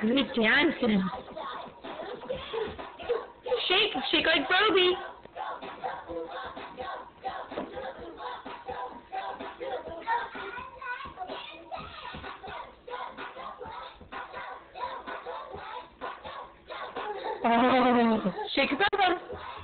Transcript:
Good dancing. Shake, shake like Broby. Oh, shake your bum bum.